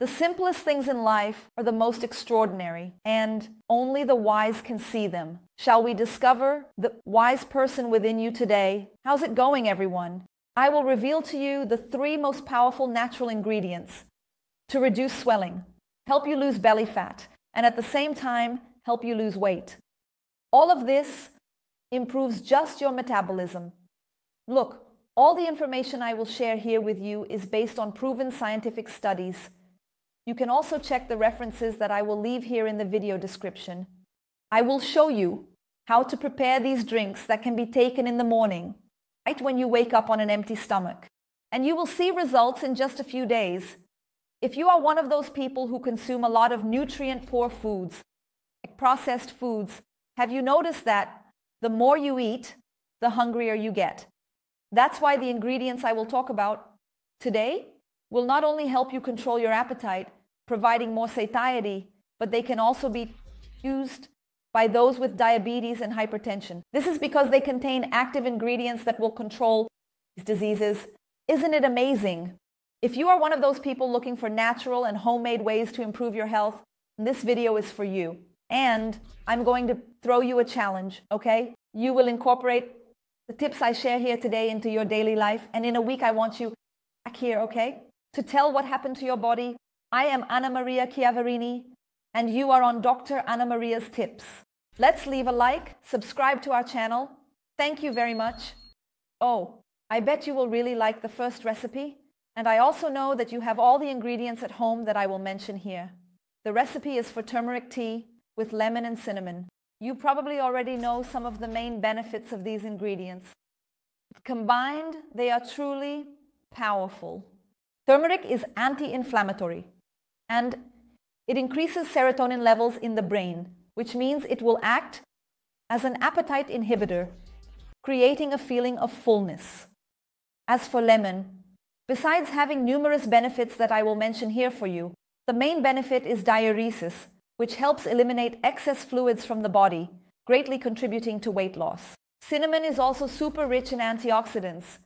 The simplest things in life are the most extraordinary, and only the wise can see them. Shall we discover the wise person within you today? How's it going, everyone? I will reveal to you the three most powerful natural ingredients to reduce swelling, help you lose belly fat, and at the same time, help you lose weight. All of this improves just your metabolism. Look, all the information I will share here with you is based on proven scientific studies you can also check the references that I will leave here in the video description. I will show you how to prepare these drinks that can be taken in the morning, right when you wake up on an empty stomach. And you will see results in just a few days. If you are one of those people who consume a lot of nutrient-poor foods, like processed foods, have you noticed that the more you eat, the hungrier you get? That's why the ingredients I will talk about today will not only help you control your appetite, providing more satiety, but they can also be used by those with diabetes and hypertension. This is because they contain active ingredients that will control these diseases. Isn't it amazing? If you are one of those people looking for natural and homemade ways to improve your health, this video is for you. And I'm going to throw you a challenge, okay? You will incorporate the tips I share here today into your daily life. And in a week, I want you back here, okay? To tell what happened to your body, I am Anamaria Chiaverini, and you are on Dr. Anamaria's Tips. Let's leave a like, subscribe to our channel. Thank you very much. Oh, I bet you will really like the first recipe, and I also know that you have all the ingredients at home that I will mention here. The recipe is for turmeric tea with lemon and cinnamon. You probably already know some of the main benefits of these ingredients. Combined, they are truly powerful. Turmeric is anti-inflammatory and it increases serotonin levels in the brain, which means it will act as an appetite inhibitor, creating a feeling of fullness. As for lemon, besides having numerous benefits that I will mention here for you, the main benefit is diuresis, which helps eliminate excess fluids from the body, greatly contributing to weight loss. Cinnamon is also super rich in antioxidants,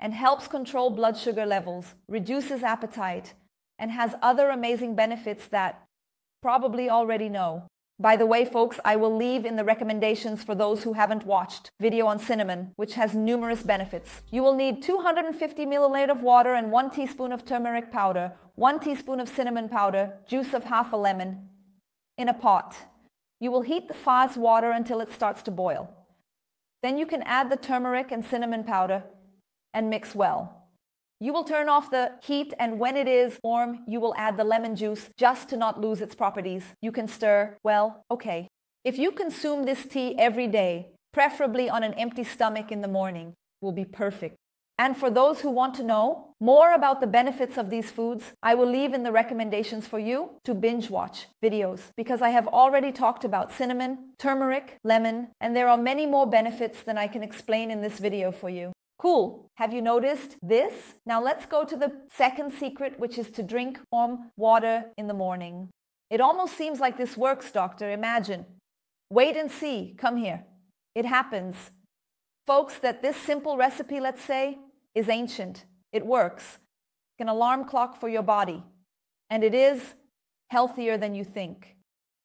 and helps control blood sugar levels, reduces appetite, and has other amazing benefits that probably already know. By the way, folks, I will leave in the recommendations for those who haven't watched video on cinnamon, which has numerous benefits. You will need 250 milliliters of water and one teaspoon of turmeric powder, one teaspoon of cinnamon powder, juice of half a lemon in a pot. You will heat the fast water until it starts to boil. Then you can add the turmeric and cinnamon powder and mix well. You will turn off the heat and when it is warm, you will add the lemon juice just to not lose its properties. You can stir, well, okay. If you consume this tea every day, preferably on an empty stomach in the morning, will be perfect. And for those who want to know more about the benefits of these foods, I will leave in the recommendations for you to binge watch videos because I have already talked about cinnamon, turmeric, lemon, and there are many more benefits than I can explain in this video for you. Cool. Have you noticed this? Now let's go to the second secret, which is to drink warm water in the morning. It almost seems like this works, doctor. Imagine. Wait and see. Come here. It happens. Folks, that this simple recipe, let's say, is ancient. It works. An alarm clock for your body. And it is healthier than you think.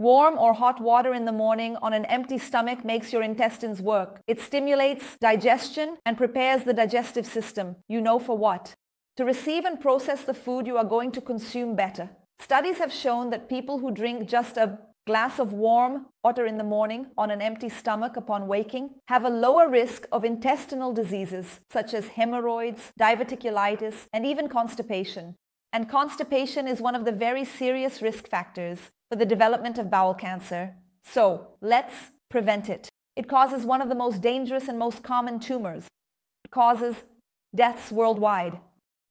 Warm or hot water in the morning on an empty stomach makes your intestines work. It stimulates digestion and prepares the digestive system. You know for what? To receive and process the food you are going to consume better. Studies have shown that people who drink just a glass of warm water in the morning on an empty stomach upon waking have a lower risk of intestinal diseases such as hemorrhoids, diverticulitis, and even constipation. And constipation is one of the very serious risk factors for the development of bowel cancer. So let's prevent it. It causes one of the most dangerous and most common tumors. It causes deaths worldwide.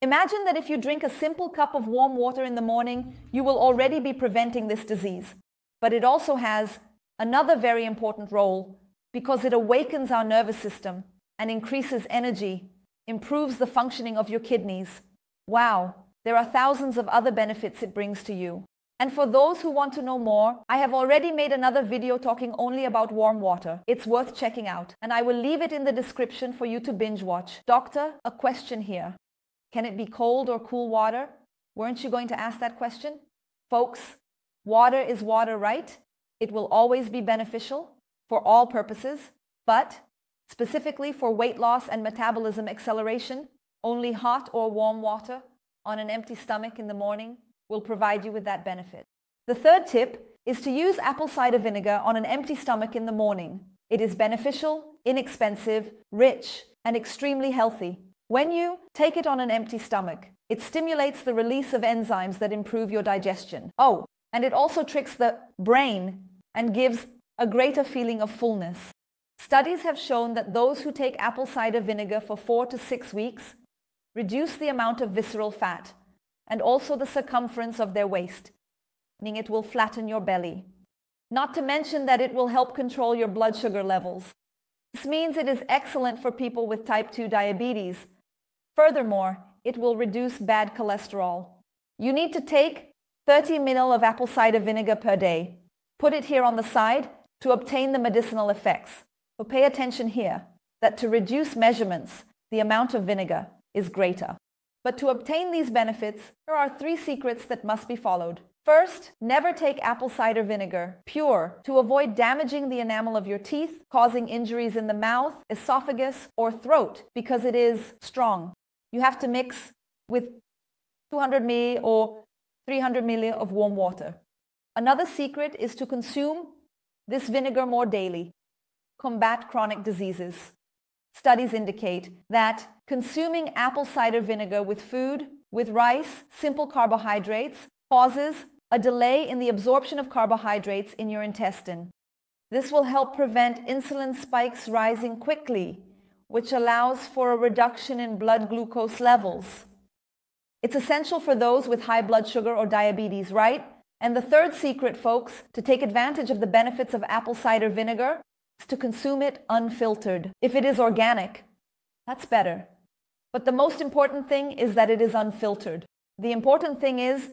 Imagine that if you drink a simple cup of warm water in the morning, you will already be preventing this disease. But it also has another very important role because it awakens our nervous system and increases energy, improves the functioning of your kidneys. Wow, there are thousands of other benefits it brings to you. And for those who want to know more, I have already made another video talking only about warm water. It's worth checking out. And I will leave it in the description for you to binge watch. Doctor, a question here. Can it be cold or cool water? Weren't you going to ask that question? Folks, water is water, right? It will always be beneficial for all purposes, but specifically for weight loss and metabolism acceleration, only hot or warm water on an empty stomach in the morning will provide you with that benefit. The third tip is to use apple cider vinegar on an empty stomach in the morning. It is beneficial, inexpensive, rich, and extremely healthy. When you take it on an empty stomach, it stimulates the release of enzymes that improve your digestion. Oh, and it also tricks the brain and gives a greater feeling of fullness. Studies have shown that those who take apple cider vinegar for four to six weeks reduce the amount of visceral fat and also the circumference of their waist, meaning it will flatten your belly. Not to mention that it will help control your blood sugar levels. This means it is excellent for people with type 2 diabetes. Furthermore, it will reduce bad cholesterol. You need to take 30 ml of apple cider vinegar per day. Put it here on the side to obtain the medicinal effects. But pay attention here that to reduce measurements, the amount of vinegar is greater. But to obtain these benefits, there are three secrets that must be followed. First, never take apple cider vinegar pure to avoid damaging the enamel of your teeth, causing injuries in the mouth, esophagus, or throat because it is strong. You have to mix with 200 ml or 300 ml of warm water. Another secret is to consume this vinegar more daily. Combat chronic diseases. Studies indicate that consuming apple cider vinegar with food, with rice, simple carbohydrates, causes a delay in the absorption of carbohydrates in your intestine. This will help prevent insulin spikes rising quickly, which allows for a reduction in blood glucose levels. It's essential for those with high blood sugar or diabetes, right? And the third secret, folks, to take advantage of the benefits of apple cider vinegar to consume it unfiltered. If it is organic, that's better. But the most important thing is that it is unfiltered. The important thing is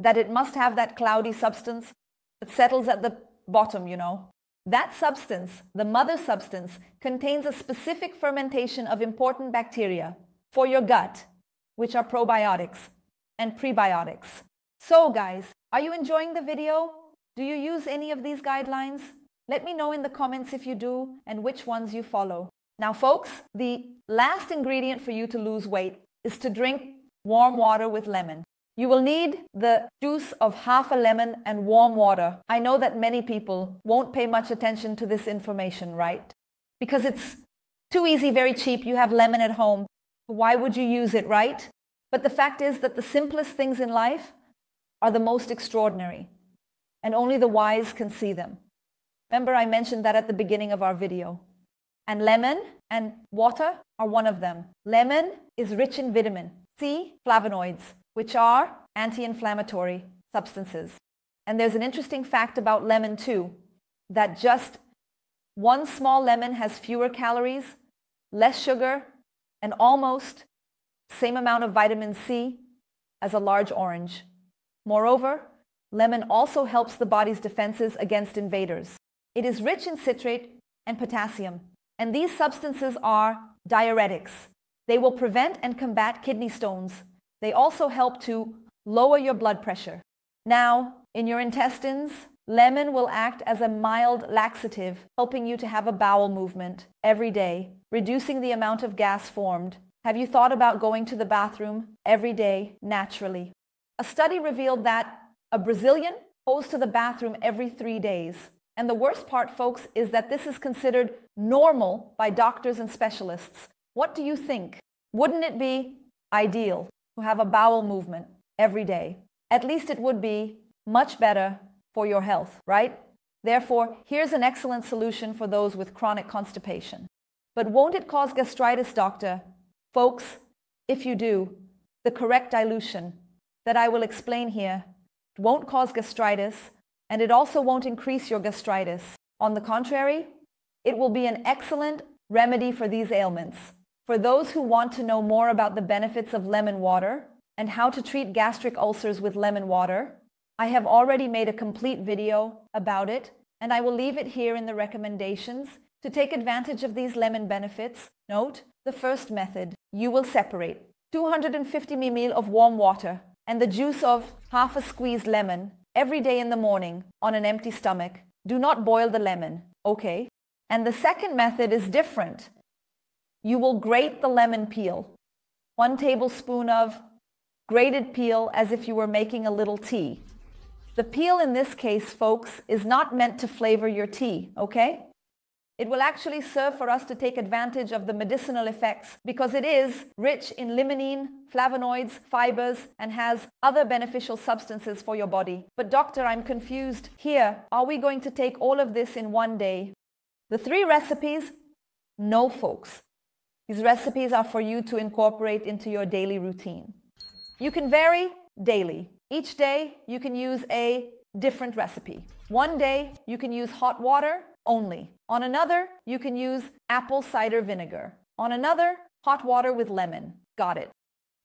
that it must have that cloudy substance that settles at the bottom, you know. That substance, the mother substance, contains a specific fermentation of important bacteria for your gut, which are probiotics and prebiotics. So guys, are you enjoying the video? Do you use any of these guidelines? Let me know in the comments if you do and which ones you follow. Now folks, the last ingredient for you to lose weight is to drink warm water with lemon. You will need the juice of half a lemon and warm water. I know that many people won't pay much attention to this information, right? Because it's too easy, very cheap. You have lemon at home. Why would you use it, right? But the fact is that the simplest things in life are the most extraordinary, and only the wise can see them. Remember, I mentioned that at the beginning of our video. And lemon and water are one of them. Lemon is rich in vitamin C, flavonoids, which are anti-inflammatory substances. And there's an interesting fact about lemon too, that just one small lemon has fewer calories, less sugar, and almost same amount of vitamin C as a large orange. Moreover, lemon also helps the body's defenses against invaders. It is rich in citrate and potassium, and these substances are diuretics. They will prevent and combat kidney stones, they also help to lower your blood pressure. Now, in your intestines, lemon will act as a mild laxative, helping you to have a bowel movement every day, reducing the amount of gas formed. Have you thought about going to the bathroom every day naturally? A study revealed that a Brazilian goes to the bathroom every three days. And the worst part, folks, is that this is considered normal by doctors and specialists. What do you think? Wouldn't it be ideal to have a bowel movement every day. At least it would be much better for your health, right? Therefore, here's an excellent solution for those with chronic constipation. But won't it cause gastritis, doctor? Folks, if you do, the correct dilution that I will explain here won't cause gastritis and it also won't increase your gastritis. On the contrary, it will be an excellent remedy for these ailments. For those who want to know more about the benefits of lemon water and how to treat gastric ulcers with lemon water, I have already made a complete video about it, and I will leave it here in the recommendations. To take advantage of these lemon benefits, note the first method. You will separate 250 ml of warm water and the juice of half a squeezed lemon every day in the morning on an empty stomach. Do not boil the lemon, okay? And the second method is different. You will grate the lemon peel. One tablespoon of grated peel as if you were making a little tea. The peel in this case, folks, is not meant to flavor your tea, okay? It will actually serve for us to take advantage of the medicinal effects because it is rich in limonene, flavonoids, fibers, and has other beneficial substances for your body. But doctor, I'm confused. Here, are we going to take all of this in one day? The three recipes? No, folks. These recipes are for you to incorporate into your daily routine. You can vary daily. Each day, you can use a different recipe. One day, you can use hot water only. On another, you can use apple cider vinegar. On another, hot water with lemon. Got it.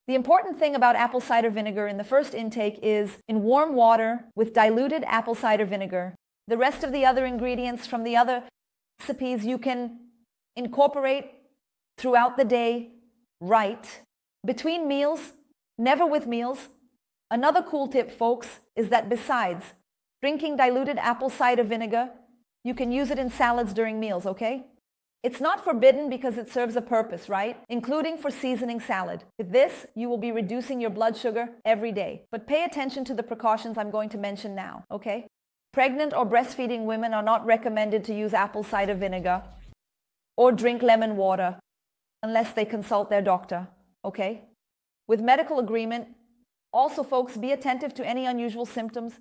The important thing about apple cider vinegar in the first intake is in warm water with diluted apple cider vinegar. The rest of the other ingredients from the other recipes you can incorporate throughout the day right. Between meals, never with meals. Another cool tip, folks, is that besides drinking diluted apple cider vinegar, you can use it in salads during meals, okay? It's not forbidden because it serves a purpose, right? Including for seasoning salad. With this, you will be reducing your blood sugar every day. But pay attention to the precautions I'm going to mention now, okay? Pregnant or breastfeeding women are not recommended to use apple cider vinegar or drink lemon water unless they consult their doctor, okay? With medical agreement, also folks, be attentive to any unusual symptoms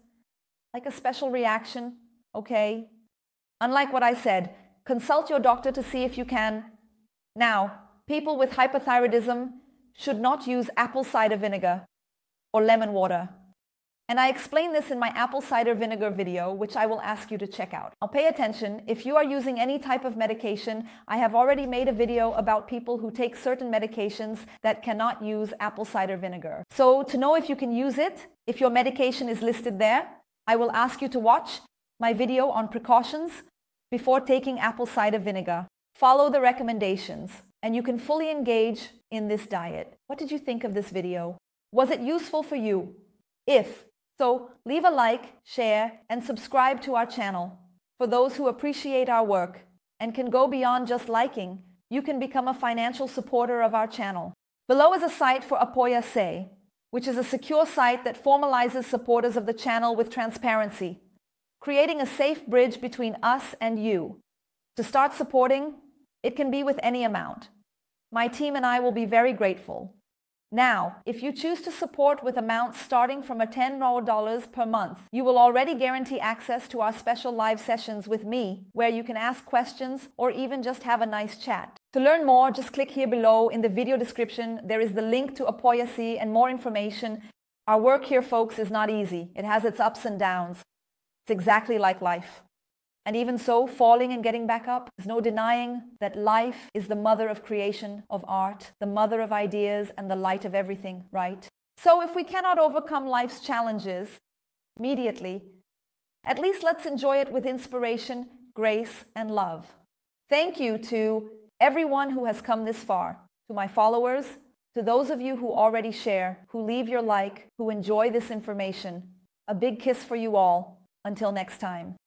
like a special reaction, okay? Unlike what I said, consult your doctor to see if you can. Now, people with hypothyroidism should not use apple cider vinegar or lemon water. And I explain this in my apple cider vinegar video, which I will ask you to check out. Now pay attention, if you are using any type of medication, I have already made a video about people who take certain medications that cannot use apple cider vinegar. So to know if you can use it, if your medication is listed there, I will ask you to watch my video on precautions before taking apple cider vinegar. Follow the recommendations and you can fully engage in this diet. What did you think of this video? Was it useful for you? If so, leave a like, share, and subscribe to our channel. For those who appreciate our work and can go beyond just liking, you can become a financial supporter of our channel. Below is a site for Apoia.se, which is a secure site that formalizes supporters of the channel with transparency creating a safe bridge between us and you. To start supporting, it can be with any amount. My team and I will be very grateful. Now, if you choose to support with amounts starting from a $10 per month, you will already guarantee access to our special live sessions with me, where you can ask questions or even just have a nice chat. To learn more, just click here below in the video description. There is the link to Apoia and more information. Our work here, folks, is not easy. It has its ups and downs. It's exactly like life. And even so, falling and getting back up, there's no denying that life is the mother of creation, of art, the mother of ideas, and the light of everything, right? So if we cannot overcome life's challenges immediately, at least let's enjoy it with inspiration, grace, and love. Thank you to everyone who has come this far, to my followers, to those of you who already share, who leave your like, who enjoy this information. A big kiss for you all. Until next time.